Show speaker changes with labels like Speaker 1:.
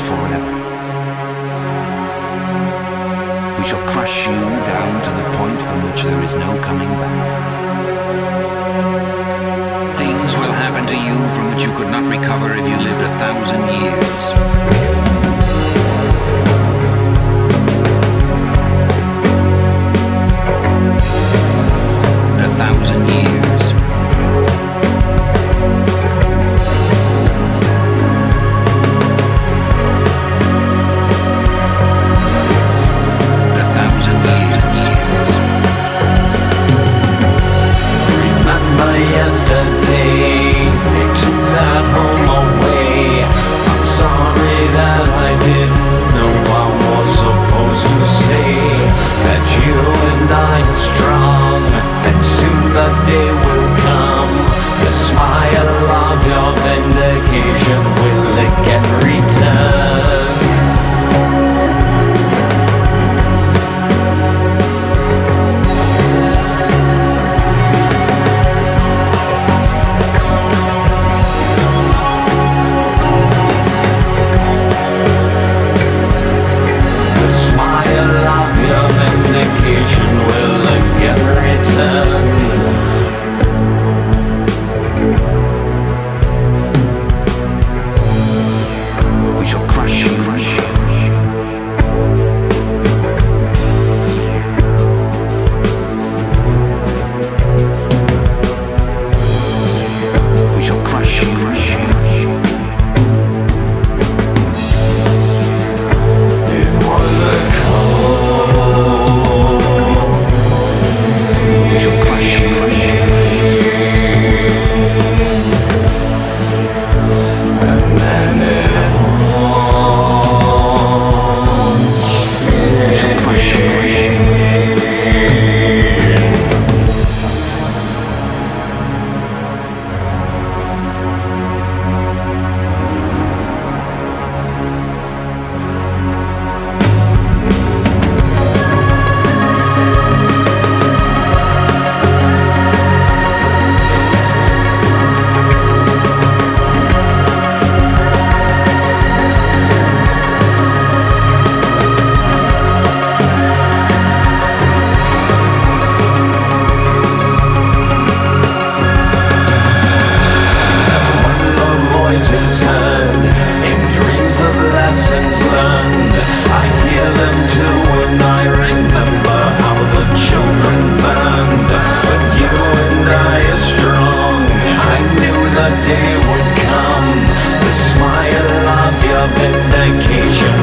Speaker 1: forever. We shall crush you down to the point from which there is no coming back. Things will happen to you from which you could not recover if you lived a thousand years.
Speaker 2: the day would come. The smile of your vindication.